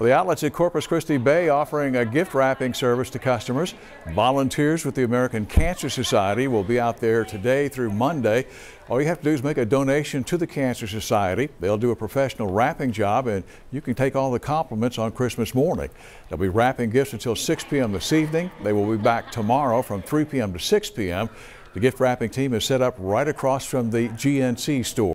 Well, the outlets at Corpus Christi Bay offering a gift wrapping service to customers. Volunteers with the American Cancer Society will be out there today through Monday. All you have to do is make a donation to the Cancer Society. They'll do a professional wrapping job and you can take all the compliments on Christmas morning. They'll be wrapping gifts until 6 p.m. this evening. They will be back tomorrow from 3 p.m. to 6 p.m. The gift wrapping team is set up right across from the GNC store.